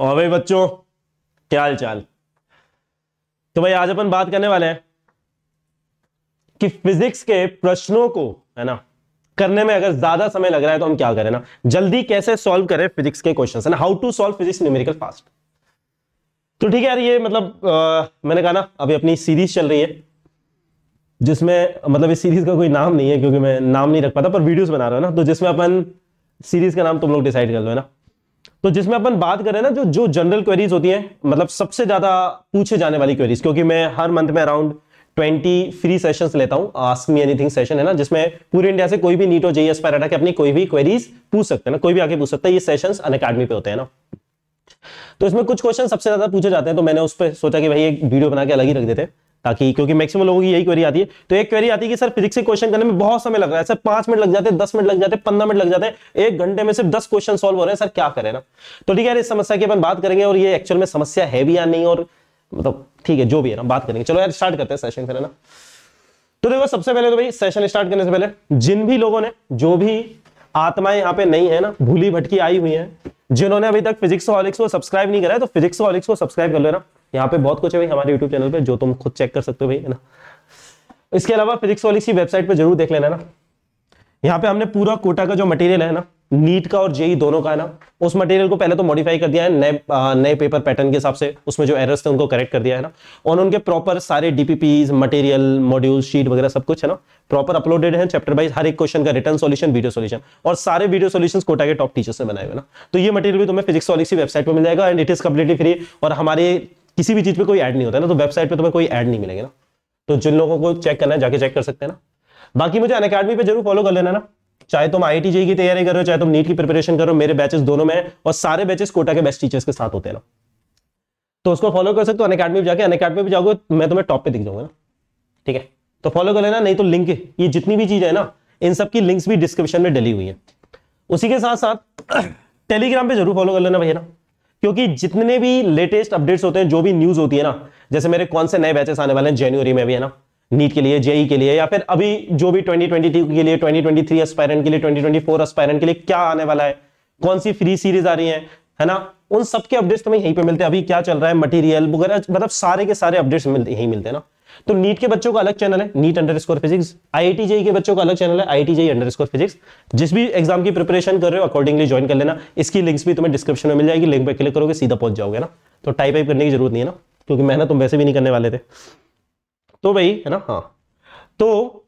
और भाई बच्चों क्या हाल चाल तो भाई आज अपन बात करने वाले हैं कि फिजिक्स के प्रश्नों को है ना करने में अगर ज़्यादा समय लग रहा है तो हम क्या करें ना? जल्दी कैसे सॉल्व करें फिजिक्स के क्वेश्चन है ना? How to solve physics numerical fast तो ठीक है यार ये मतलब आ, मैंने कहा ना अभी अपनी सीरीज़ चल रही है जिसमें मतलब इस सीरीज़ का कोई नाम नहीं है क्योंकि मैं नाम नहीं रख पाता पर वीडियोस बना रहा हूँ ना तो जिसमें अपन सीरीज़ का नाम तुम लोग डिसाइड कर लो है ना? तो जिसमें अपन बात करें ना, जो जो जनरल क्वेरीज होती हैं मतलब सबसे ज़्यादा पूछे जाने वाली क्वेरीज क्योंकि मैं हर मंथ में अराउंड ट्वेंटी फ्री सेशंस लेता हूँ। आस्क मी एनीथिंग सेशन है ना, जिसमें पूरे इंडिया से कोई भी नीट और जेई एस्पायर के अपनी कोई भी क्वेरीज पूछ सकते हैं ना, कोई भी आके पूछ सकता है। ये सेशंस अन अकेडमी पे होते हैं ना। तो इसमें कुछ क्वेश्चन सबसे ज़्यादा पूछे जाते हैं तो मैंने उस पर सोचा कि भाई एक वीडियो बना के अलग ही रख देते ताकि क्योंकि मैक्सिमम लोगों की यही क्वेरी आती है। तो एक क्वेरी आती है कि सर फिजिक्स के क्वेश्चन करने में बहुत समय लग रहा है। सर पाँच मिनट लग जाते हैं, दस मिनट लग जाते हैं, पंद्रह मिनट लग जाते हैं। एक घंटे में सिर्फ़ दस क्वेश्चन सॉल्व हो रहे हैं। सर क्या करें ना? तो ठीक है, इस समस्या की अपन बात करेंगे और ये एक्चुअल में समस्या है भी या नहीं और मतलब ठीक है, जो भी है ना, बात करेंगे। चलो यार स्टार्ट करते हैं सेशन फिर, है ना? तो देखो, सबसे पहले तो भाई सेशन स्टार्ट करने से पहले, जिन भी लोगों ने, जो भी आत्माएँ यहाँ पे नहीं है ना, भूली भटकी आई हुई है, जिन्होंने अभी तक फिजिक्स हॉलिक्स को सब्सक्राइब नहीं करा है तो फिजिक्स हॉलिक्स को सब्सक्राइब कर लेना। यहाँ पे बहुत कुछ है भाई हमारे यूट्यूब चैनल पे, जो तुम खुद चेक कर सकते हो भाई, है ना? इसके अलावा फिजिक्स हॉलिक्स की वेबसाइट पे ज़रूर देख लेना ना? यहाँ पे हमने पूरा कोटा का जो मटेरियल है ना, नीट का और जेई दोनों का, है ना? उस मटेरियल को पहले तो मॉडिफाई कर दिया है, नए नए पेपर पैटर्न के हिसाब से, उसमें जो एरर्स थे उनको करेक्ट कर दिया है ना? और उनके प्रॉपर सारे डीपीपीज मटेरियल मॉड्यूल शीट वगैरह सब कुछ, है ना? प्रॉपर अपलोडेड है चैप्टर वाइज हर एक क्वेश्चन का रिटर्न सॉल्यूशन वीडियो सॉल्यूशन और सारे वीडियो सॉल्यूशन कोटा के टॉप टीचर्स ने बनाए हुए ना? तो ये मटेरियल भी तुम्हें फिजिक्स वाली वेबसाइट पर मिल जाएगा and it is completely free और हमारे किसी भी चीज़ पे कोई ऐड नहीं होता है ना तो वेबसाइट पे तुम्हें कोई ऐड नहीं मिलेगा ना। तो जिन लोगों को चेक करना है, जाके चेक कर सकते हैं ना। बाकी मुझे अन अकेडमी पे ज़रूर फॉलो कर लेना ना। चाहे तुम आई टी की तैयारी करो चाहे तुम नीट की प्रिपरेशन करो मेरे बैचेस दोनों में और सारे बैचेस कोटा के बेस्ट टीचर्स के साथ होते हैं ना। तो उसको फॉलो कर सकते हो अन अकेडमी जाके। अन अकेडमी पे जाओगे, मैं तुम्हें टॉप पे दिख जाऊँगा ना। ठीक है? तो फॉलो कर लेना, नहीं तो लिंक ये जितनी भी चीज़ है ना, इन सब की लिंक्स भी डिस्क्रिप्शन में डली हुई है। उसी के साथ साथ टेलीग्राम पे ज़रूर फॉलो कर लेना भैया ना। क्योंकि जितने भी लेटेस्ट अपडेट्स होते हैं, जो भी न्यूज़ होती है ना, जैसे मेरे कौन से नए बैचेस आने वाले हैं जनवरी में भी, है ना? नीट के लिए जेई के लिए, या फिर अभी जो भी 2022 के लिए 2023 एस्पायरेंट के लिए 2024 एस्पायरेंट के लिए क्या आने वाला है? कौन सी फ्री सीरीज़ आ रही है है ना? उन सबके अपडेट्स तुम्हें यहीं पे मिलते हैं। अभी क्या चल रहा है? मटेरियल वगैरह मतलब सारे के सारे अपडेट्स मिलते, यहीं मिलते हैं ना? तो नीट के बच्चों का अलग चैनल है, NEET underscore physics I JEE के बच्चों का अलग चैनल है I JEE under score physics जिस भी एग्ज़ाम की प्रिपरेशन कर रहे हो अकॉर्डिंगली ज्वाइन कर लेना। इसकी लिंक्स भी तुम्हें डिस्क्रिप्शन में मिल जाएगी लिंक पे क्लिक करोगे, सीधा पहुँच जाओगे ना? तो टाइप वाइप करने की ज़रूरत नहीं है ना, क्योंकि मेहनत तुम वैसे भी नहीं करने वाले थे। तो भाई है ना? हाँ। तो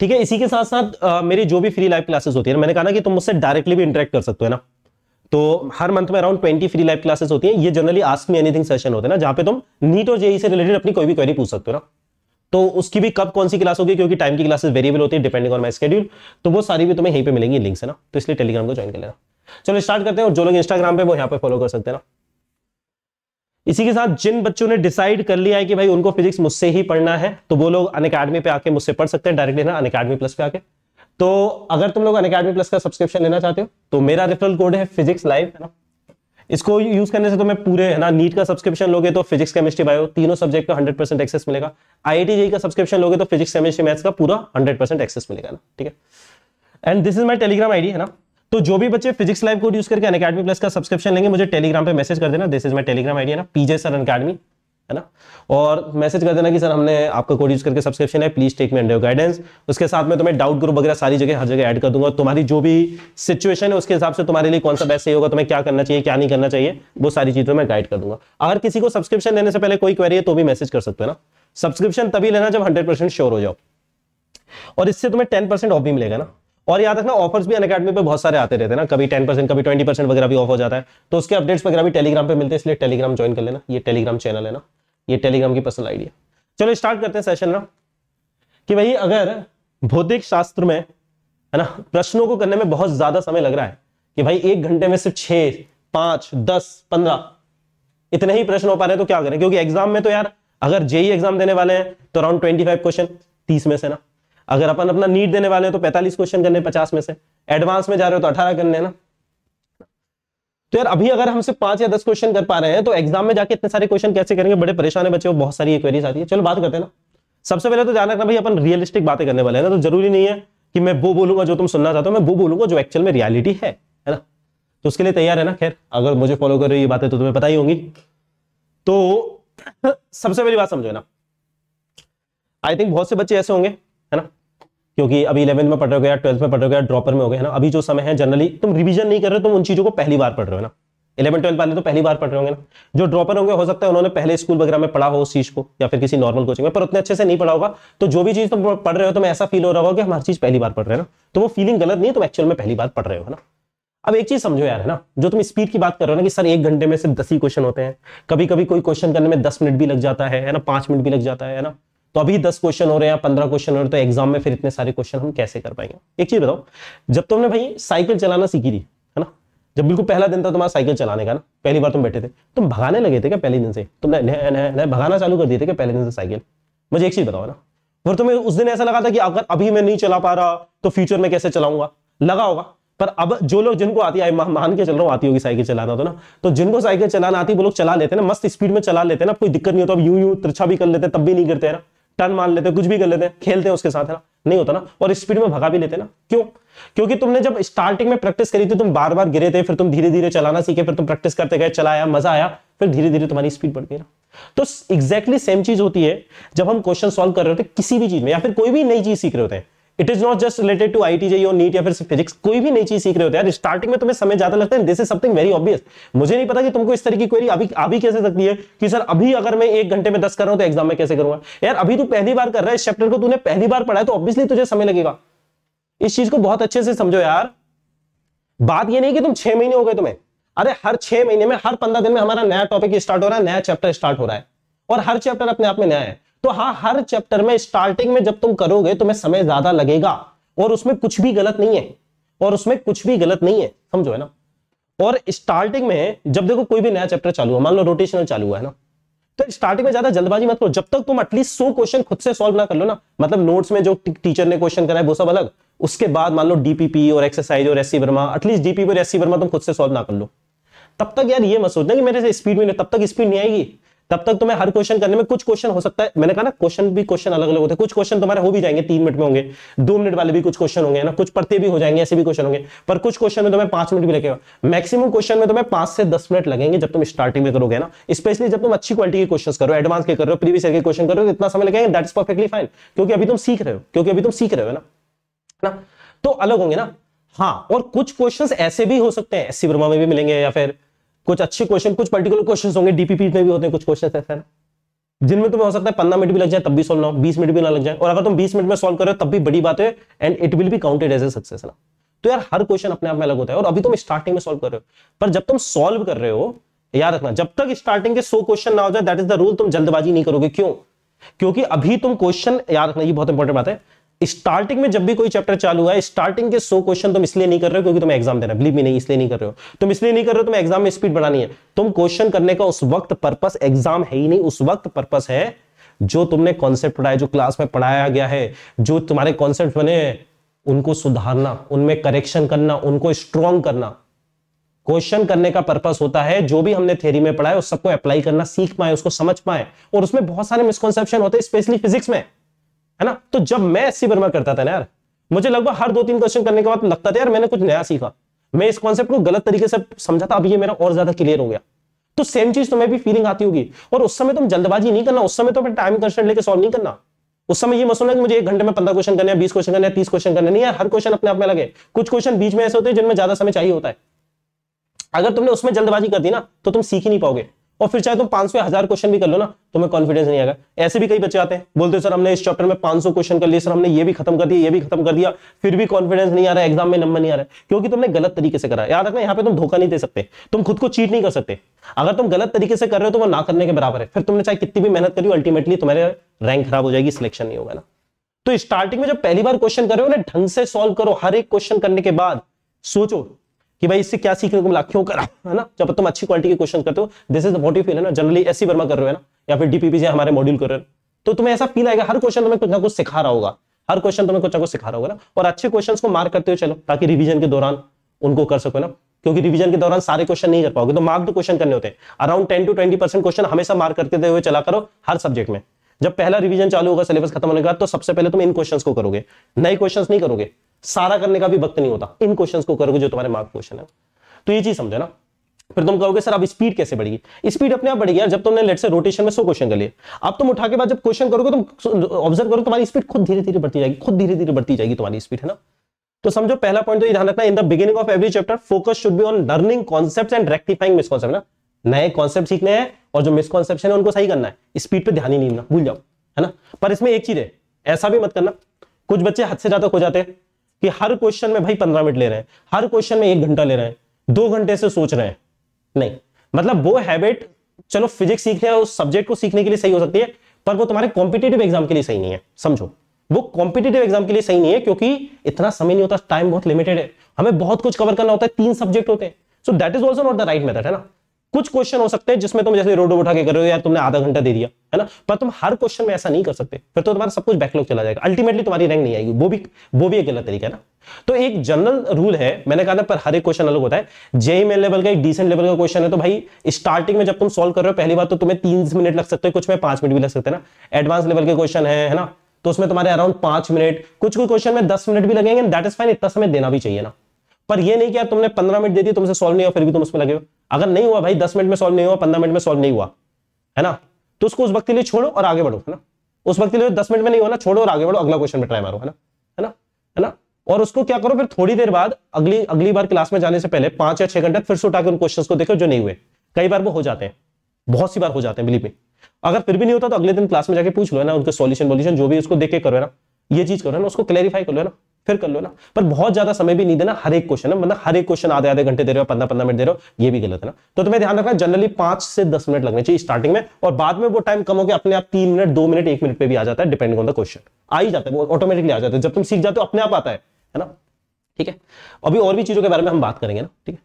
ठीक है, इसी के साथ साथ मेरी जो भी फ्री लाइव क्लासेस होती है, मैंने कहा ना कि तुम मुझसे डायरेक्टली भी इंटरेक्ट कर सकते हो ना? तो हर मंथ में around twenty free live classes होती है। ये generally ask me anything session होते हैं ना, जहाँ पे तुम नीट और जेई से रिलेटेड अपनी कोई भी क्वेरी पूछ सकते हो ना? तो उसकी भी कब कौन सी क्लास होगी, क्योंकि टाइम की क्लासेस वेरिएबल होती है डिपेंडिंग ऑन माई स्केड्यूल तो वो सारी भी तुम्हें यहीं पे मिलेंगी लिंक्स है ना? तो इसलिए टेलीग्राम को ज्वाइन कर लेना। चलो स्टार्ट करते हैं, और जो लोग इंस्टाग्राम पे वो यहाँ पे फॉलो कर सकते हैं ना। इसी के साथ जिन बच्चों ने डिसाइड कर लिया है कि भाई उनको फिजिक्स मुझसे ही पढ़ना है तो वो लोग अन अकेडमी पे आके मुझसे पढ़ सकते हैं डायरेक्टली ना अन अकेडमी प्लस पे आके। तो अगर तुम लोग अन अकेडमी प्लस का सब्सक्रिप्शन लेना चाहते हो तो मेरा रेफरल कोड है फिजिक्स लाइव है ना? इसको यूज़ करने से तुम्हें पूरे ना नीट का सब्सक्रिप्शन लोगे तो फिजिक्स केमिस्ट्री बायो तीनों सब्जेक्ट का हंड्रेड परसेंट एक्सेस मिलेगा। आईआईटी जेई का सब्सक्रिप्शन लोगे तो फिजिक्स केमिस्ट्री मैथ्स का पूरा हंड्रेड परसेंट एक्सेस मिलेगा ना, ठीक है? And this is my Telegram ID है ना? तो जो भी बच्चे फिजिक्स लाइव कोड यूज़ करके अकेडमी प्लस का सब्सक्रिप्शन लेंगे, मुझे टेलीग्राम पर मैसेज कर देना। This is my Telegram ID है ना? पीजे सर अकेडमी है ना? और मैसेज कर देना कि, सर, हमने आपका कोड यूज़ करके सब्सक्रिप्शन है please take me under guidance उसके साथ में तुम्हें डाउट ग्रुप वगैरह सारी जगह, हर जगह ऐड कर दूँगा। तुम्हारी जो भी सिचुएशन है, उसके हिसाब से तुम्हारे लिए कौन सा बेस्ट सही होगा, तुम्हें क्या करना चाहिए, क्या नहीं करना चाहिए, वो सारी चीज़ों में गाइड कर दूँगा। अगर किसी को सब्सक्रिप्शन लेने से पहले कोई क्वेरी है तो भी मैसेज कर सकते हो ना। सब्सक्रिप्शन तभी लेना जब हंड्रेड श्योर हो जाओ। और इससे तुम्हें टेन ऑफ़ भी मिलेगा ना। और याद रखना ऑफर्स भी अकेडमी पे बहुत सारे आते रहते हैं ना, कभी टेन परसेंट कभी ट्वेंटी परसेंट वगैरह भी ऑफ़ हो जाता है। तो उसके अपडेट्स वगैरह भी टेलीग्राम पे मिलते हैं, इसलिए टेलीग्राम ज्वाइन कर लेना। ये टेलीग्राम चैनल है ना, ये टेलीग्राम की पर्सनल आइडिया चलो स्टार्ट करते हैं सेशन ना, कि भाई अगर भौतिक शास्त्र में, है ना, प्रश्नों को करने में बहुत ज़्यादा समय लग रहा है, कि भाई एक घंटे में सिर्फ़ छह, पाँच, दस, पंद्रह, इतने ही प्रश्न हो पा रहे हैं तो क्या करें? क्योंकि एग्ज़ाम में तो यार, अगर जेई एग्ज़ाम देने वाले हैं तो अराउंड ट्वेंटी क्वेश्चन तीस में से ना। अगर अपन अपना नीट देने वाले हैं तो पैंतालीस क्वेश्चन करने पचास में से। एडवांस में जा रहे हो तो अठारह करने ना। तो यार, अभी अगर हमसे पाँच या दस क्वेश्चन कर पा रहे हैं तो एग्ज़ाम में जाके इतने सारे क्वेश्चन कैसे करेंगे? बड़े परेशान है बच्चे बहुत सारी क्वेरीज आती है। चलो, बात करते हैं ना। सबसे पहले तो ध्यान रखना भाई, अपन रियलिस्टिक बातें करने वाले हैं ना। तो ज़रूरी नहीं है कि मैं वो बोलूँगा जो तुम सुनना चाहते हो, मैं वो बोलूँगा जो एक्चुअल में रियलिटी है है ना? तो उसके लिए तैयार है ना? खैर, अगर मुझे फॉलो कर रही ये बातें तो तुम्हें पता ही होंगी। तो सबसे पहली बात समझो ना। आई थिंक बहुत से बच्चे ऐसे होंगे क्योंकि अभी इलेवन में पढ़ रहे हो या ट्वेल्थ में पढ़ रहे हो या ड्रॉपर में हो गए ना? अभी जो समय है जनरली तुम रिवीजन नहीं कर रहे हो, तुम उन चीज़ों को पहली बार पढ़ रहे हो ना? इलेवन ट्वेल्थ वाले तो पहली बार पढ़ रहे होंगे ना? जो ड्रॉपर होंगे, हो सकता है उन्होंने पहले स्कूल वगैरह में पढ़ा हो उस चीज़ को, या फिर किसी नॉर्मल कोचिंग में, पर उतने अच्छे से नहीं पढ़ा होगा। तो जो भी चीज़ तुम पढ़ रहे हो तो ऐसा फील हो रहा होगा कि हम हर चीज़ पहली बार पढ़ रहे हैं ना? तो वो फीलिंग गलत नहीं है, तुम एक्चुअल में पहली बार पढ़ रहे हो ना? अब एक चीज़ समझो यार, है ना? जो तुम स्पीड की बात कर रहे हो ना कि सर एक घंटे में सिर्फ़ दस ही क्वेश्चन होते हैं कभी कभी कोई क्वेश्चन करने में दस मिनट भी लग जाता है ना? पाँच मिनट भी लग जाता है ना? तो अभी दस क्वेश्चन हो रहे हैं, पंद्रह क्वेश्चन हो रहे तो एग्ज़ाम में फिर इतने सारे क्वेश्चन हम कैसे कर पाएँगे? एक चीज़ बताओ, जब तुमने भाई साइकिल चलाना सीखी थी, है ना? जब बिल्कुल पहला दिन था तुम्हारा साइकिल चलाने का ना, पहली बार तुम बैठे थे, तुम भगाने लगे थे क्या पहले दिन से? तुमने भगाना चालू कर दिए थे क्या पहले दिन से साइकिल मुझे एक चीज़ बताओ ना, फिर तुम्हें उस दिन ऐसा लगा था कि अगर अभी मैं नहीं चला पा रहा तो फ्यूचर में कैसे चलाऊँगा? लगा होगा, पर अब जो लोग जिनको आती है मान के चल रहा हूँ, आती होगी साइकिल चलाना तो ना तो जिनको साइकिल चलाना आती है वो लोग चला लेते हैं ना, मस्त स्पीड में चला लेते हैं ना कोई दिक्कत नहीं होता, अब यूँ यूँ, तिरछा भी कर लेते हैं, तब भी नहीं करते हैं ना। टर्न मान लेते हैं कुछ भी कर लेते हैं खेलते हैं उसके साथ, है ना? नहीं होता ना? और स्पीड में भगा भी लेते ना? क्यों? क्योंकि तुमने जब स्टार्टिंग में प्रैक्टिस करी थी तुम बार बार गिरे थे, फिर तुम धीरे धीरे चलाना सीखे, फिर तुम प्रैक्टिस करते गए, चलाया, मज़ा आया, फिर धीरे धीरे तुम्हारी स्पीड बढ़ गई ना? तो एग्जैक्टली सेम चीज़ होती है जब हम क्वेश्चन सोल्व कर रहे होते किसी भी चीज़ में, या फिर कोई भी नई चीज़ सीख रहे होते हैं। It is not just related to I T और नीट या फिर फिजिक्स कोई भी नई चीज़ सीख रहे होते हैं। स्टार्टिंग में तुम्हें समय ज़्यादा लगता है। This is something very obvious मुझे नहीं पता कि तुमको इस तरह की क्वेरी अभी अभी कैसे सकती है कि, सर, अभी अगर मैं एक घंटे में दस कर रहा हूँ तो एग्ज़ाम में कैसे करूँगा? यार, अभी तू पहली बार कर रहा है इस चैप्टर को, तूने पहली बार पढ़ा है तो ऑब्वियसली तुझे समय लगेगा। इस चीज़ को बहुत अच्छे से समझो यार। बात यह नहीं कि तुम छह महीने हो गए तुम्हें। अरे, हर छह महीने में, हर पंद्रह दिन में हमारा नया टॉपिक स्टार्ट हो रहा है, नया चैप्टर स्टार्ट हो रहा है। और हर चैप्टर अपने आप में नया है। तो हाँ हर चैप्टर में स्टार्टिंग में जब तुम करोगे तुम्हें समय ज़्यादा लगेगा और उसमें कुछ भी गलत नहीं है। और उसमें कुछ भी गलत नहीं है, समझो, है ना? और स्टार्टिंग में जब देखो कोई भी नया चैप्टर चालू है मान लो रोटेशनल चालू हुआ, है ना? तो स्टार्टिंग में ज़्यादा जल्दबाजी मत करो। जब तक तुम एटलीस्ट सौ क्वेश्चन खुद से सॉल्व ना कर लो ना मतलब नोट्स में जो टीचर ने क्वेश्चन कराए वो सब अलग। उसके बाद मान लो डीपीपी और एक्सरसाइज और SC Verma at least DPP और एससी वर्मा तुम खुद से सॉल्व ना कर लो। तब तक यार ये मत सोचना कि मेरे से स्पीड में तब तक स्पीड नहीं आएगी। तब तक तुम्हें हर क्वेश्चन करने में कुछ क्वेश्चन हो सकता है। मैंने कहा ना क्वेश्चन भी क्वेश्चन अलग अलग होते हैं। कुछ क्वेश्चन तुम्हारे हो भी जाएँगे, तीन मिनट में होंगे। दो मिनट वाले भी कुछ क्वेश्चन होंगे ना? कुछ पढ़ते भी हो जाएँगे, ऐसे भी क्वेश्चन होंगे। पर कुछ क्वेश्चन में तुम्हें पाँच मिनट भी लगेगा। मैक्सिमम क्वेश्चन में तुम्हें पाँच से दस मिनट लगेंगे जब तुम स्टार्टिंग में करोगे ना? स्पेशली जब तुम अच्छी क्वालिटी के क्वेश्चन करो एडवांस के कर प्रीवियस के क्वेश्चन करो इतना समय लगेगा दैट इज़ परफेक्टली फाइन क्योंकि अभी तुम सीख रहे हो, क्योंकि अभी तुम सीख रहे हो ना? तो अलग होंगे ना? हाँ और कुछ क्वेश्चंस ऐसे भी हो सकते हैं। एससी वर्मा में भी मिलेंगे या फिर कुछ अच्छे क्वेश्चन कुछ पर्टिकुलर क्वेश्चन होंगे डीपीपी में भी होते हैं कुछ क्वेश्चन ऐसे जिनमें तुम्हें हो सकता है पंद्रह मिनट भी लग जाए, तब भी सोल्व ना हो, बीस मिनट भी ना लग जाए, और अगर तुम बीस मिनट में सॉल्व करो तब भी बड़ी बात है and it will be counted as a success ना? तो यार, हर क्वेश्चन अपने आप में अलग होता है, और अभी तुम स्टार्टिंग में सॉल्व कर रहे हो, पर जब तुम सॉल्व कर रहे हो, याद रखना, जब तक स्टार्टिंग के सो क्वेश्चन ना हो जाए दैट इज़ द रूल तुम जल्दबाजी नहीं करोगे, क्यों? क्योंकि अभी तुम क्वेश्चन याद रखना, ये बहुत इंपॉर्टेंट बात है स्टार्टिंग में जब भी कोई चैप्टर चालू हुआ है स्टार्टिंग के सौ क्वेश्चन तुम इसलिए नहीं कर रहे हो क्योंकि तुम एग्ज़ाम देना बिलीव मी नहीं, इसलिए नहीं कर रहे हो। तुम इसलिए नहीं कर रहे हो तुम एग्ज़ाम में स्पीड बढ़ानी है। तुम क्वेश्चन करने का उस वक्त पर्पस एग्ज़ाम है ही नहीं, उस वक्त पर्पस है जो तुमने कॉन्सेप्ट पढ़ाया, जो क्लास में पढ़ाया गया है, जो तुम्हारे कॉन्सेप्ट बने हैं, उनको सुधारना, उनमें करेक्शन करना, उनको स्ट्रॉन्ग करना। क्वेश्चन करने का पर्पस होता है, जो भी हमने थ्योरी में पढ़ा है, उस सबको अप्लाई करना, सीख पाए, उसको समझ पाए। और उसमें बहुत सारे मिसकॉन्सेप्शन होते हैं स्पेशली फिजिक्स में। है ना? तो जब मैं एस वर्मा करता था ना यार, मुझे लगभग हर दो तीन क्वेश्चन करने के बाद लगता था, यार, मैंने कुछ नया सीखा। मैं इस कॉन्सेप्ट को गलत तरीके से समझा था, अब ये मेरा और ज़्यादा क्लियर हो गया। तो सेम चीज़ तुम्हें भी फीलिंग आती होगी। और उस समय तुम जल्दबाजी नहीं करना, उस समय तो टाइम कंस्टेंट लेकर सॉल्व नहीं करना। उस समय ये मसला कि मुझे एक घंटे में पंद्रह क्वेश्चन करने बीस क्वेश्चन करने तीस क्वेश्चन करने नहीं यार, हर क्वेश्चन अपने आप में लगे कुछ क्वेश्चन बीच में ऐसे होते हैं जिनमें ज़्यादा समय चाहिए होता है। अगर तुमने उसमें जल्दबाजी कर दी ना तो तुम सीख ही नहीं पाओगे। और फिर चाहे तुम पाँच सौ हज़ार क्वेश्चन भी कर लो ना, तुम्हें कॉन्फिडेंस नहीं आएगा। ऐसे भी कई बच्चे आते हैं। बोलते, सर, हमने इस चैप्टर में 500 क्वेश्चन कर लिए, सर, हमने ये भी खत्म कर दिया, ये भी खत्म कर दिया। फिर भी कॉन्फिडेंस नहीं आ रहा है एग्ज़ाम में नंबर नहीं आ रहा है। क्योंकि तुमने गलत तरीके से करा। याद रखना, यहाँ पे तुम धोखा नहीं दे सकते। तुम खुद को चीट नहीं कर सकते। अगर तुम गलत तरीके से कर रहे हो तो वो ना करने के बराबर है। फिर तुमने चाहे कितनी भी मेहनत करी अल्टीमेटली तुम्हारे रैंक खराब हो जाएगी सिलेक्शन नहीं होगा ना। तो स्टार्टिंग में जब पहली बार क्वेश्चन कर रहे हो ना, ढंग से सॉल्व करो, हर एक क्वेश्चन करने के बाद। सोचो कि भाई इससे क्या सीखने को मिला? क्यों करा? है ना? जब तुम अच्छी क्वालिटी के क्वेश्चन करते हो दिस इज़ यू फील है ना? जनरली एस वर्मा कर रहे हो ना? या फिर डीपीपी से हमारे मॉड्यूल कर रहे हो। तो तुम्हें ऐसा फील आएगा, हर क्वेश्चन तुम्हें कुछ ना कुछ सिखा रहा होगा। हर क्वेश्चन तुम्हें कुछ ना कुछ सिखा रहा होगा ना? और अच्छे क्वेश्चन को मार्क करते हो चलो, ताकि रिविजन के दौरान उनको कर सको ना? क्योंकि रिवीजन के दौरान सारे क्वेश्चन नहीं कर पाओगे। तो मार्क क्वेश्चन करने होते हैं। Around ten to twenty percent question हमेशा मार्क करते हुए चला करो, हर सब्जेक्ट में। जब पहला रिवीजन चालू होगा सिलेबस खत्म होने के तो सबसे पहले तुम इन क्वेश्चंस को करोगे। नए क्वेश्चंस नहीं करोगे। सारा करने का भी वक्त नहीं होता। इन क्वेश्चंस को करोगे जो तुम्हारे मार्क क्वेश्चन है। तो ये चीज़ समझो ना। फिर तुम कहोगे, सर, अब स्पीड कैसे बढ़ेगी? स्पीड अपने आप बढ़ेगी यार, जब तुमने लेट से रोटेशन में सो क्वेश्चन कर लिए। अब तुम उठा के बाद जब क्वेश्चन करोगे, तुम ऑब्ज़र्व करो तुम्हारी स्पीड खुद धीरे धीरे बढ़ती जाएगी, खुद धीरे धीरे बढ़ती जाएगी तुम्हारी स्पीड है ना? तो समझो, पहला पॉइंट तो ध्यान रखना in the beginning of every chapter focus should be on learning concept and rectifying misconception ना? नए कॉन्सेप्ट सीखने हैं और जो मिसकॉन्सेप्शन है उनको सही करना है। स्पीड पे ध्यान ही नहीं देना, भूल जाओ, है ना? पर इसमें एक चीज़ है, ऐसा भी मत करना। कुछ बच्चे हद से ज़्यादा हो जाते हैं कि हर क्वेश्चन में भाई पंद्रह मिनट ले रहे हैं, हर क्वेश्चन में एक घंटा ले रहे हैं, दो घंटे से सोच रहे हैं। नहीं मतलब वो हैबिट चलो फिजिक्स सीखने उस सब्जेक्ट को सीखने के लिए सही हो सकती है, पर वो तुम्हारे कॉम्पिटेटिव एग्ज़ाम के लिए सही नहीं है, समझो। वो कॉम्पिटेटिव एग्ज़ाम के लिए सही नहीं है क्योंकि इतना समय नहीं होता टाइम बहुत लिमिटेड है। हमें बहुत कुछ कवर करना होता है, तीन सब्जेक्ट होते हैं। So that is also not the right method है ना? कुछ क्वेश्चन हो सकते हैं जिसमें तुम जैसे रोड उठा के कर रहे हो, यार, तुमने आधा घंटा दे दिया है ना? पर तुम हर क्वेश्चन में ऐसा नहीं कर सकते। फिर तो तुम्हारा सब कुछ बैकलॉग चला जाएगा। अल्टीमेटली तुम्हारी रैंक नहीं आएगी। वो भी वो भी एक गलत तरीका है ना? तो एक जनरल रूल है, मैंने कहा था पर हर एक क्वेश्चन अलग होता है। जेई मेन लेवल का एक डिसेंट लेवल का क्वेश्चन है तो भाई स्टार्टिंग में जब तुम सॉल्व कर रहे हो, पहली बार तो तुम्हें तीन मिनट लग सकते हैं, कुछ में पाँच मिनट भी लग सकते हैं ना? एडवांस लेवल के क्वेश्चन है ना? तो उसमें तुम्हारे अराउंड पाँच मिनट कुछ कुछ क्वेश्चन में दस मिनट भी लगेंगे दैट इज़ फाइन इतना समय देना भी चाहिए ना? पर ये नहीं कि तुमने पंद्रह मिनट दे दी तुमसे सॉल्व नहीं हुआ, फिर भी तुम उसमें लगे हो अगर नहीं हुआ भाई, दस मिनट में सॉल्व नहीं हुआ, पंद्रह मिनट में सॉल्व नहीं हुआ, है ना? तो उसको उस वक्त के लिए छोड़ो और आगे बढ़ो, है ना? उस वक्त के लिए दस मिनट में नहीं हुआ ना छोड़ो और आगे बढ़ो, अगला क्वेश्चन में ट्राई मारो, है ना? है ना? है ना? और उसको क्या करो, फिर थोड़ी देर बाद अगली अगली बार क्लास में जाने से पहले पाँच या छह घंटे फिर से उठा के उन क्वेश्चन को देखो जो नहीं हुए। कई बार वो हो जाते हैं। बहुत सी बार हो जाते हैं बिलीव में अगर फिर भी नहीं होता तो अगले दिन क्लास में जाके पूछ लो, है ना? उनके सॉल्यूशन वॉल्यूशन, जो भी उसको देख के करो ना? ये चीज़ करो ना? उसको क्लैरिफाई कर लो ना? फिर कर लो ना। पर बहुत ज़्यादा समय भी नहीं देना हर एक क्वेश्चन मतलब हर एक क्वेश्चन आधे आधे घंटे दे रहे हो पंद्रह पंद्रह मिनट दे रहे हो, ये भी गलत है ना। तो तुम्हें ध्यान रखना जनरली पाँच से दस मिनट लगने चाहिए स्टार्टिंग में, और बाद में वो टाइम कम हो गया, अपने आप तीन मिनट, दो मिनट, एक मिनट पे भी आ जाता है डिपेंडिंग ऑन द क्वेश्चन आ ही जाता है, वो ऑटोमेटिकली आ जाता है। जब तुम सीख जाते हो, अपने आप आता है ना? ठीक है? अभी और भी चीज़ों के बारे में हम बात करेंगे ना, ठीक है?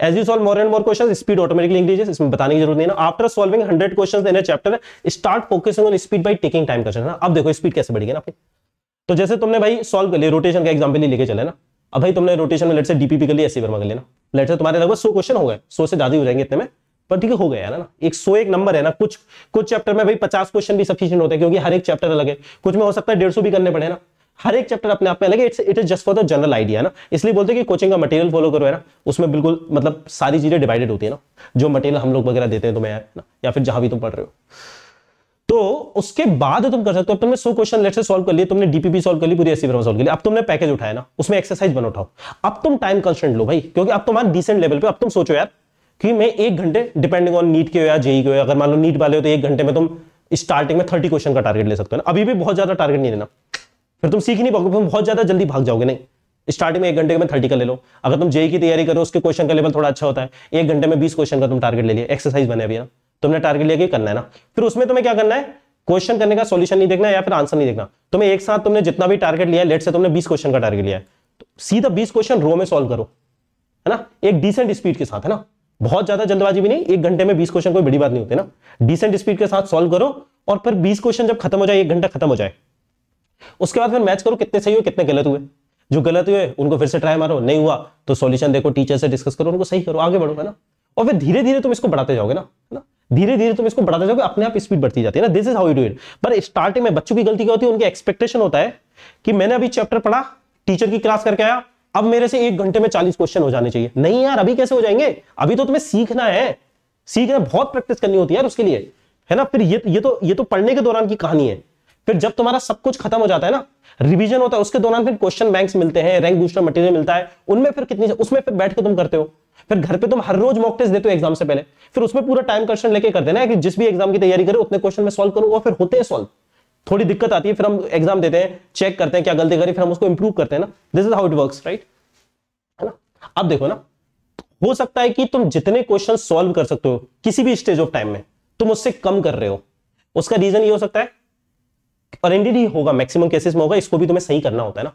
As you solve more and more question speed automatically increases इसमें बताने की ज़रूरत नहीं है after solving hundred question in chapter start focusing on speed by taking time question अब देखो स्पीड कैसे बढ़ेगी ना तो जैसे तुमने भाई सॉल्व कर लिया रोटेशन का एग्ज़ाम्पल ही लेके चले ना। अब भाई तुमने रोटेशन में लेट से डीपीपी कर लिया ऐसी वर्मा कर लेना लेट से तुम्हारे लगभग सौ क्वेश्चन हो गए, सौ से ज़्यादा हो जाएँगे इतने में। पर ठीक है, हो गया ना। एक सौ एक नंबर है ना, कुछ कुछ चैप्टर में भाई पचास क्वेश्चन भी सफिशियंट होते हैं, क्योंकि हर एक चैप्टर अलग है। कुछ में हो सकता है डेढ़ भी करने पड़े ना। हर एक चैप्टर अपने आप में अलग है it's it is just for the general idea ना। इसलिए बोलते हैं कि कोचिंग का मटेरियल फॉलो करो, है ना। उसमें बिल्कुल मतलब सारी चीज़ें डिवाइडेड होती है ना। जो मटेरियल हम लोग वगैरह देते हैं तुम्हें ना। या फिर जहाँ भी तुम पढ़ रहे हो। तो उसके बाद तुम कर सकते हो। तुमने सौ क्वेश्चन लेट से सॉल्व कर लिए, तुमने डीपीपी सॉल्व कर ली, पूरी एसी सॉल्व कर लिया अब तुमने पैकेज उठाया ना, उसमें एक्सरसाइज बन उठाओ। अब तुम टाइम कंस्टेंट लो भाई, क्योंकि अब तुम्हारे डिसेंट लेवल पे, अब तुम सोचो यार कि मैं एक घंटे डिपेंडिंग ऑन नीट के हो या जेई के हो अगर मान लो नीट वाले हो तो एक घंटे में तुम स्टार्टिंग में थर्टी क्वेश्चन का टारगेट ले सकते हो ना। अभी भी बहुत ज़्यादा टारगेट नहीं लेना। फिर तुम सीख नहीं पाओगे तुम बहुत ज़्यादा जल्दी भाग जाओगे, नहीं। स्टार्टिंग में एक घंटे में थर्टी का ले लो। अगर तुम जेई की तैयारी करो, उसके क्वेश्चन का लेवल थोड़ा अच्छा होता है। एक घंटे में बीस क्वेश्चन का तुम टारगेट ले लिया एक्सरसाइज बने अभी ना। तुमने टारगेट लेके करना है ना? फिर उसमें तुम्हें क्या करना है? क्वेश्चन करने का सोल्यूशन नहीं देखना या फिर आंसर नहीं देखना। तुम्हें एक साथ तुमने जितना भी टारगेट लिया लेट से तुमने 20 क्वेश्चन का टारगेट लिया है तो सीधा 20 क्वेश्चन रो में सॉल्व करो, है ना? एक डिसेंट स्पीड के साथ, है ना? बहुत ज़्यादा जल्दबाजी भी नहीं, एक घंटे में बीस क्वेश्चन कोई बड़ी बात नहीं होती ना? डिसेंट स्पीड के साथ सॉल्व करो और फिर बीस क्वेश्चन जब खत्म हो जाए, एक घंटा खत्म हो जाए, उसके बाद फिर मैच करो कितने सही हुए, कितने गलत हुए। जो गलत हुए, उनको फिर से ट्राई मारो, नहीं हुआ तो सॉल्यूशन देखो टीचर से डिस्कस करो, उनको सही करो, आगे बढ़ो, है ना? और फिर धीरे धीरे तुम इसको बढ़ाते जाओगे ना, है ना? धीरे धीरे तुम इसको बढ़ाते जाओगे, अपने आप स्पीड बढ़ती जाती है ना? This is how you do it पर स्टार्टिंग में बच्चों की गलती क्या होती है? उनकी एक्सपेक्टेशन होता है कि मैंने अभी चैप्टर पढ़ा टीचर की क्लास करके आया, अब मेरे से एक घंटे में चालीस क्वेश्चन हो जाने चाहिए। नहीं यार, अभी कैसे हो जाएँगे? अभी तो तुम्हें सीखना है। सीखना, बहुत प्रैक्टिस करनी होती है यार उसके लिए। है ना? फिर ये ये तो ये तो पढ़ने के दौरान की कहानी है। फिर जब तुम्हारा सब कुछ खत्म हो जाता है ना रिवीजन होता है, उसके दौरान फिर क्वेश्चन बैंक्स मिलते हैं रैंक बूस्टर मटेरियल मिलता है। उनमें फिर कितनी, उसमें फिर बैठ के तुम करते हो। फिर घर पे तुम हर रोज मॉक टेस्ट देते हो एग्ज़ाम से पहले। फिर उसमें पूरा टाइम क्वेश्चन लेके कर देना है कि जिस भी एग्ज़ाम की तैयारी करो, उतने क्वेश्चन में सॉल्व करूँ और फिर होते हैं सॉल्व थोड़ी दिक्कत आती है, फिर हम एग्ज़ाम देते हैं चेक करते हैं क्या गलती करी, फिर हम उसको इंप्रूव करते हैं ना। This is how it work right है ना? अब देखो ना, हो सकता है कि तुम जितने क्वेश्चन सॉल्व कर सकते हो, किसी भी स्टेज ऑफ़ टाइम में, तुम उससे कम कर रहे हो। उसका रीजन ये हो सकता है, और ही होगा मैक्सिमम केसेस में होगा, इसको भी तुम्हें सही करना होता है ना।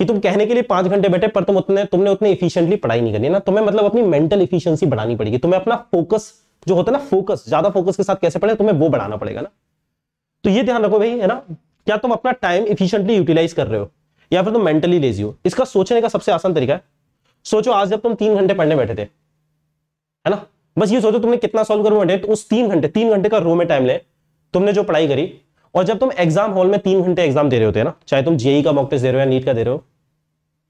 कि तुम कहने के लिए पाँच घंटे बैठे, पर तुम उतने, तुमने उतने इफिशियंटली पढ़ाई नहीं करनी ना? तुम्हें मतलब अपनी मेंटल इफिशियंसी बढ़ानी पड़ेगी। तुम्हें अपना फोकस जो होता है ना फोकस ज़्यादा फोकस के साथ कैसे पढ़े, तुम्हें वो बढ़ाना पड़ेगा ना। तो ये ध्यान रखो भाई, है ना? क्या तुम अपना टाइम इफिशियंटली यूटिलाइज कर रहे हो, या फिर तुम मेंटली लेजी हो? इसका सोचने का सबसे आसान तरीका है। सोचो, आज जब तुम तीन घंटे पढ़ने बैठे थे, है ना? बस ये सोचो, तुमने कितना सॉल्व करो बैठे तो उस तीन घंटे तीन घंटे का रो में टाइम ले। तुमने जो पढ़ाई करी और जब तुम एग्ज़ाम हॉल में तीन घंटे एग्ज़ाम दे रहे होते हैं ना, चाहे तुम जेई का मॉक टेस्ट दे रहे हो या नीट का दे रहे हो,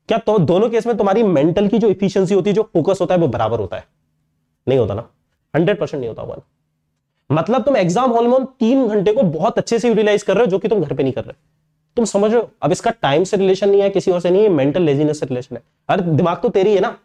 क्या तो दोनों केस में तुम्हारी मेंटल की जो इफिशियंसी होती है, जो फोकस होता है, वो बराबर होता है? नहीं होता ना? हंड्रेड परसेंट नहीं होता वन मतलब तुम एग्ज़ाम हॉल में तीन घंटे को बहुत अच्छे से यूटिलाइज कर रहे हो, जो कि तुम घर पे नहीं कर रहे। तुम समझ रहे हो? अब इसका टाइम से रिलेशन नहीं है, किसी और से नहीं है मेंटल लेजीनेस से रिलेशन है। अरे, दिमाग तो तेरी है ना?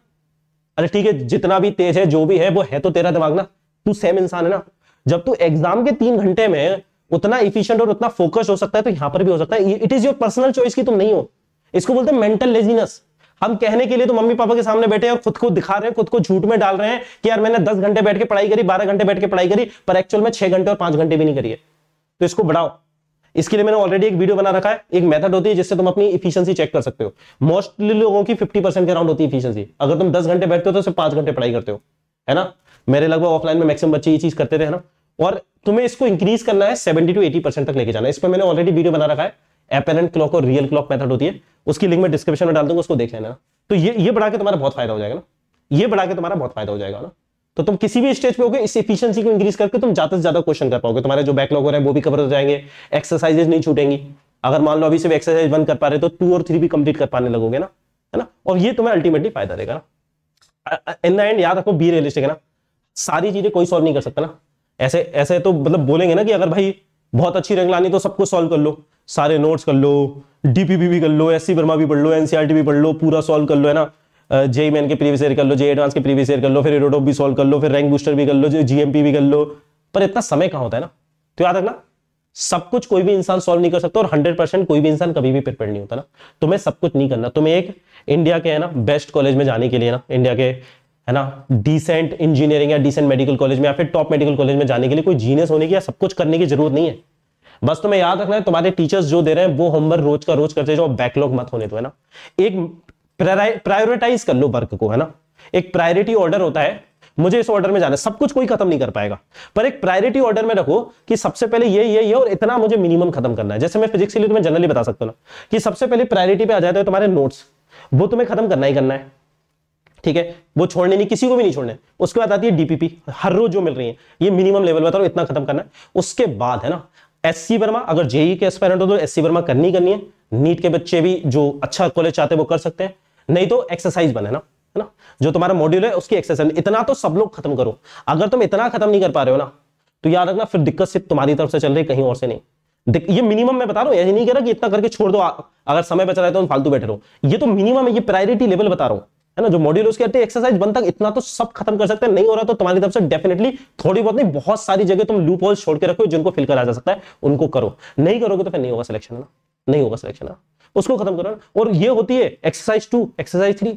अरे, ठीक है, जितना भी तेज है, जो भी है, वो है तो तेरा दिमाग ना? तू सेम इंसान है ना? जब तू एग्ज़ाम के तीन घंटे में उतना इफिशियंट और उतना फोकस हो सकता है तो यहाँ पर भी हो सकता है। It is your personal choice की तुम नहीं हो। इसको बोलते हैं मेंटल लेजीनेस हम कहने के लिए तो मम्मी पापा के सामने बैठे हैं और खुद को दिखा रहे हैं, खुद को झूठ में डाल रहे हैं कि यार मैंने दस घंटे बैठ के पढ़ाई करी, बारह घंटे बैठ के पढ़ाई करी, पर एक्चुअल में छह घंटे और पाँच घंटे भी नहीं करिए तो इसको बढ़ाओ। इसके लिए मैंने ऑलरेडी एक वीडियो बना रखा है, एक मेथड होती है जिससे तुम अपनी इफिशियंसी चेक कर सकते हो। मोस्टली लोगों की फिफ्टी परसेंट के अराउंड होती है इफिशियंसी अगर तुम दस घंटे बैठते हो तो सिर्फ़ पाँच घंटे पढ़ाई करते हो, है ना? मेरे लगभग ऑफलाइन में मैक्सिमम बच्चे ये चीज़ करते थे ना? और तुम्हें इसको इंक्रीज करना है सेवेंटी टू एटी परसेंट तक लेके जाना है। इस पर मैंने ऑलरेडी वीडियो बना रखा है। एपेरेंट क्लॉक और रियल क्लॉक मेथड होती है। उसकी लिंक में डिस्क्रिप्शन में डाल दूँगा, उसको देख लेना। तो ये ये बढ़ा के तुम्हारा बहुत फ़ायदा हो जाएगा ना। ये बढ़ा के तुम्हारा बहुत फ़ायदा हो जाएगा ना। तो तुम किसी भी स्टेज पे होगे, इस एफिशिएंसी को इंक्रीज करके तुम ज़्यादा से ज़्यादा क्वेश्चन कर पाओगे। तुम्हारे जो बैकलॉग हो रहे हैं, वो भी कवर हो जाएँगे। एक्सरसाइजेज नहीं छूटेंगी। अगर मान लो अभी सिर्फ़ एक्सरसाइज वन कर पा रहे तो टू और थ्री भी कंप्लीट कर पाने लगोगे ना। है ना? और ये तुम्हें अल्टीमेटली फ़ायदा देगा ना। इन द एंड याद रखो बी रियलिस्टिक है ना। सारी चीज़ें कोई सॉल्व नहीं कर सकता ना। ऐसे ऐसे तो मतलब बोलेंगे ना कि अगर भाई बहुत अच्छी रैंक लानी तो सब कुछ सॉल्व कर लो। सारे नोट्स कर लो डीपीपी भी कर लो एस सी वर्मा भी पढ़ लो एनसीआरटी भी पढ़ लो, पूरा सॉल्व कर लो, है ना? जे मैन के प्रीवियस ईयर कर लो जे एडवांस के प्रीवियस ईयर कर लो, फिर एरोडोप भी सॉल्व कर लो, फिर रैंक बूस्टर भी कर लो जीएमपी भी कर लो। पर इतना समय कहाँ होता है ना? तो याद रखना, सब कुछ कोई भी इंसान सॉल्व नहीं कर सकता और हंड्रेड परसेंट कोई भी इंसान कभी भी प्रिपेयर नहीं होता ना। तुम्हें सब कुछ नहीं करना। तुम्हें एक इंडिया के, है ना बेस्ट कॉलेज में जाने के लिए ना इंडिया के है ना? डिसेंट इंजीनियरिंग या डिसेंट मेडिकल कॉलेज में या फिर टॉप मेडिकल कॉलेज में जाने के लिए कोई जीनियस होने की या सब कुछ करने की ज़रूरत नहीं है। बस तुम्हें याद रखना है, तुम्हारे टीचर्स जो दे रहे हैं, वो होमवर्क रोज का रोज करते जाओ बैकलॉग मत होने दो, है ना? एक प्रायोरिटाइज कर लो वर्क को, है ना? एक प्रायोरिटी ऑर्डर होता है, मुझे इस ऑर्डर में जाना है, सब कुछ कोई खत्म नहीं कर पाएगा। पर एक प्रायोरिटी ऑर्डर में रखो कि सबसे पहले ये ये ये और इतना मुझे मिनिमम खत्म करना है। जैसे मैं फिजिक्स के लिए तुम्हें जनरली बता सकता हूँ ना, कि सबसे पहले प्रायोरिटी पे आ जाते हैं तुम्हारे नोट्स वो तुम्हें खत्म करना ही करना है। ठीक है? वो छोड़ने नहीं, किसी को भी नहीं छोड़ने उसके बाद आती है डीपीपी हर रोज जो मिल रही है, ये मिनिमम लेवल बताओ, इतना खत्म करना है। उसके बाद है ना एस सी वर्मा अगर जेई के एस्पायरेंट हो तो एस सी वर्मा करनी करनी है। नीट के बच्चे भी जो अच्छा कॉलेज चाहते हैं, वो कर सकते हैं। नहीं तो एक्सरसाइज बने ना है ना? जो तुम्हारा मॉड्यूल है, उसकी एक्सरसाइज इतना तो सब लोग खत्म करो। अगर तुम इतना खत्म नहीं कर पा रहे हो ना तो याद रखना, फिर दिक्कत सिर्फ़ तुम्हारी तरफ़ से चल रही कहीं और से नहीं। ये मिनिमम मैं बता रहा हूँ ये नहीं कह रहा कि इतना करके छोड़ दो। अगर समय बचा रहा तो फालतू बैठे रहो। ये तो मिनिमम है, ये प्रायोरिटी लेवल बता रहा हूँ। है ना? जो मॉड्यूल उसके एक्सरसाइज बन तक इतना तो सब खत्म कर सकते हैं। नहीं हो रहा तो तुम्हारी तरफ़ से डेफिनेटली थोड़ी बहुत नहीं, बहुत सारी जगह तुम लूप होल्स छोड़ के रखो जिनको फिल करा जा सकता है, उनको करो। नहीं करोगे तो फिर नहीं होगा सिलेक्शन है ना? नहीं होगा सिलेक्शन ना उसको खत्म करो। और ये होती है exercise two exercise three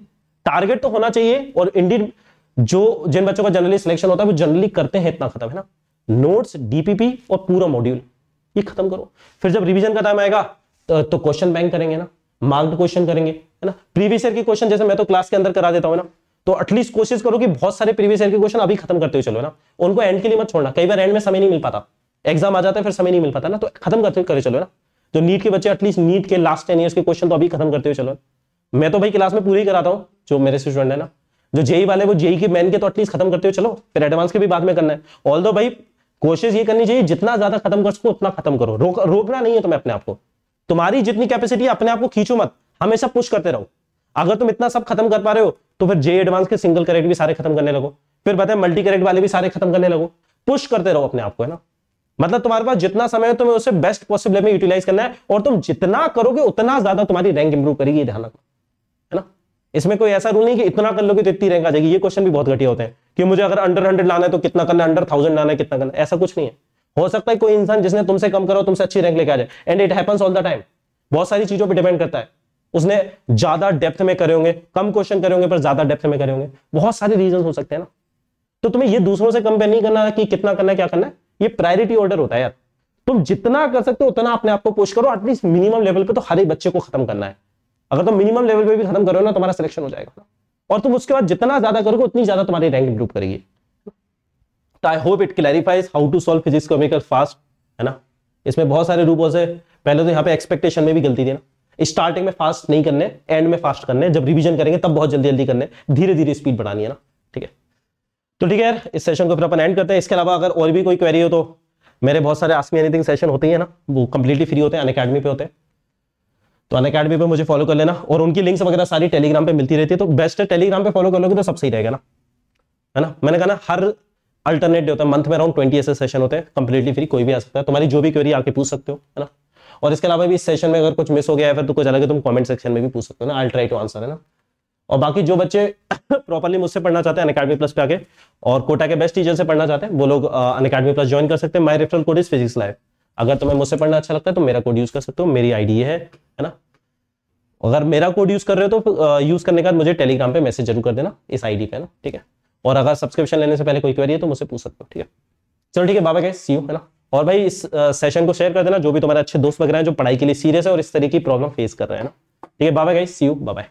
target तो होना चाहिए और इंडियन जो, जिन बच्चों का जनरली सिलेक्शन होता है, वो जनरली करते हैं इतना खत्म, है ना? नोट्स डीपीपी और पूरा मॉड्यूल ये खत्म करो। फिर जब रिवीजन का टाइम आएगा तो क्वेश्चन बैंक करेंगे ना? मार्क्ड क्वेश्चन करेंगे, है ना? प्रीवियस ईयर के क्वेश्चन जैसे मैं तो क्लास के अंदर करा देता हूँ ना? तो एटलीस्ट कोशिश करो कि बहुत सारे प्रीवियस ईयर के क्वेश्चन अभी खत्म करते हुए चलो ना? उनको एंड के लिए मत छोड़ना। कई बार एंड में समय नहीं मिल पाता। एग्ज़ाम आ जाता है, फिर समय नहीं मिल पाता ना? तो खत्म करते हुए करे चलो ना? तो नीट के बच्चे एटलीस्ट नीट के लास्ट टेन ईयर्स के क्वेश्चन तो अभी खत्म करते हुए चलो। मैं तो भाई क्लास में पूरी कराता हूँ, जो मेरे स्टूडेंट है ना? जो जेई वाले, वो जेई के मैन के तो एटलीस्ट खत्म करते हुए चलो, फिर एडवांस के भी बाद में करना है। ऑल भाई, कोशिश ये करनी चाहिए, जितना ज़्यादा खत्म कर सको, उतना खत्म करो। रोक, रोकना नहीं है तुम्हें अपने आप को। तुम्हारी जितनी कैपेसिटी अपने आप को खींचो मत। हमेशा पुश करते रहो। अगर तुम इतना सब खत्म कर पा रहे हो तो फिर जे एडवांस के सिंगल करेक्ट भी सारे खत्म करने लगो। फिर बताए मल्टी करेक्ट वाले भी सारे खत्म करने लगो। पुश करते रहो अपने आप को, है ना? मतलब तुम्हारे पास जितना समय है, तुम्हें उसे बेस्ट पॉसिबल में यूटिलाइज करना है और तुम जितना करोगे, उतना ज़्यादा तुम्हारी रैंक इंप्रूव करेगी ध्यान रखना। है ना? इसमें कोई ऐसा रूल नहीं कि इतना कर लोगे तो इतनी रैंक आ जाएगी। ये क्वेश्चन भी बहुत घटिया होते हैं कि मुझे अगर अंडर हंड्रेड लाना है तो कितना करना है? अंडर थाउज़ेंड लाना है, कितना करना ऐसा कुछ नहीं है। हो सकता है कोई इंसान जिसने तुमसे कम करो तुमसे अच्छी रैंक लेके आ जाए। And it happens all the time बहुत सारी चीज़ों पर डिपेंड करता है। उसने ज़्यादा डेप्थ में करे होंगे, कम क्वेश्चन करे होंगे, पर ज़्यादा डेप्थ में करे होंगे। बहुत सारे रीजन हो सकते हैं ना। तो तुम्हें ये दूसरों से कंपेयर नहीं करना कि कितना करना है, क्या करना है। ये प्रायोरिटी ऑर्डर होता है यार। तुम जितना कर सकते हो, उतना अपने आप को पुश करो। एटलीस्ट मिनिमम लेवल पे तो हर एक बच्चे को खत्म करना है। अगर तुम मिनिमम लेवल पे भी खत्म करो ना, तुम्हारा सिलेक्शन हो जाएगा। और तुम उसके बाद जितना ज़्यादा करोगे, उतनी ज़्यादा तुम्हारी रैंक इंप्रूव करेगी। तो I hope it clarifies how to solve physics chemical fast है ना? इसमें बहुत सारे रूपों से पहले तो यहाँ पे एक्सपेक्टेशन में भी गलती थी ना। स्टार्टिंग में फास्ट नहीं करने एंड में फास्ट करने, जब रिवीजन करेंगे तब बहुत जल्दी जल्दी करने। धीरे धीरे स्पीड बढ़ानी है ना, ठीक है? तो ठीक है इस सेशन को फिर अपन एंड करते हैं। इसके अलावा अगर और भी कोई क्वेरी हो तो मेरे बहुत सारे आसमी एनीथिंग सेशन होते हैं ना, वो कंप्लीटली फ्री होते हैं अन अकेडमी पे होते हैं। तो अन अकेडमी पे मुझे फॉलो कर लेना और उनकी लिंक्स वगैरह सारी टेलीग्राम पे मिलती रहती है। तो बेस्ट है टेलीग्राम पे फॉलो कर लोगे तो सब सही रहेगा ना। है ना? मैंने कहा ना, हर अल्टरनेट होता है मंथ में अराउंड ट्वेंटी ऐसे सेशन होते हैं कंप्लीटली फ्री कोई भी आ सकता है। तुम्हारी जो भी क्वेरी आके पूछ सकते हो, है ना? और इसके अलावा भी इस सेशन में अगर कुछ मिस हो गया है, फिर तो कुछ अलग है, तुम कमेंट सेक्शन में भी पूछ सकते हो ना। आई ट्राई टू आंसर है ना? और बाकी जो बच्चे प्रॉपरली मुझसे पढ़ना चाहते हैं अकेडमी प्लस पे आके, और कोटा के बेस्ट टीचर से पढ़ना चाहते हैं, वो लोग अन अकेडमी प्लस ज्वाइन कर सकते हैं। My referral code is physics live अगर तुम्हें मुझसे पढ़ना अच्छा लगता है तो मेरा कोड यूज़ कर सकते हो, मेरी आईडी है है ना? अगर मेरा कोड यूज़ कर रहे हो तो यूज़ करने के मुझे टेलीग्राम पे मैसेज ज़रूर कर देना, इस आईडी पे ना? ठीक है? और अगर सब्सक्रिप्शन लेने से पहले कोई क्वेरी है तो मुझसे पूछ सकते हो, ठीक है? चलो, ठीक है बाबा गए सी यू है ना? और भाई इस सेशन को शेयर कर देना, जो भी तुम्हारे अच्छे दोस्त वगैरह हैं, जो पढ़ाई के लिए सीरियस है और इस तरीके की प्रॉब्लम फेस कर रहे हैं ना? ठीक है बाबा गए सी यू बाय